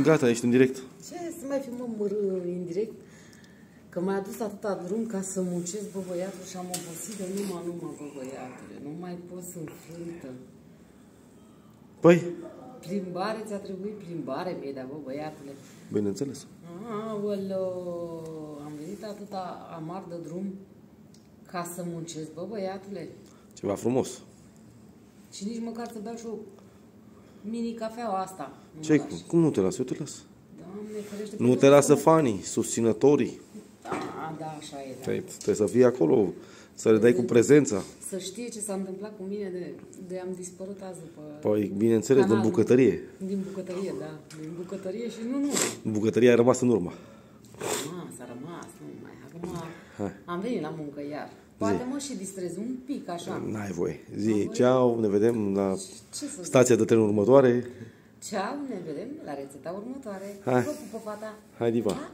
Gata, ești în direct. Ce să mai filmăm măr- indirect? Că m-ai adus atâta drum ca să muncesc, bă, băiatul, și am obosit de numai, numai, bă, băiatule. Nu mai pot să înfrântă. Păi, Plimbare, ți-a trebuit plimbare, mie, dar, bă, băiatule. bineînțeles. Aoleo, am venit atâta amar de drum ca să muncesc, bă, băiatule. Ceva frumos. Și nici măcar să beau și o mini cafeaua asta. Nu ce mă cum? lași. Cum nu te lasă? Eu te las. Doamne, ferește. Nu pentru te că- lasă fanii, susținătorii. Da, da, așa e. Da. Trebuie, trebuie să fii acolo, să le dai cu prezența. Să știe ce s-a întâmplat cu mine de, de am dispărut azi după... Păi, bineînțeles, din canalul. bucătărie. Din bucătărie, da. Din bucătărie și nu, nu. Bucătăria a rămas în urmă. Rămas, a rămas, nu mai. Acum Hai. am venit la muncă iar. Poate mă și distrez un pic așa. N-ai voie. Zi, ceau, ne vedem la Ce să zic? stația de tren următoare. Ceau, ne vedem la rețeta următoare. Hai. Vă pupă fata. Hai, diva. Da?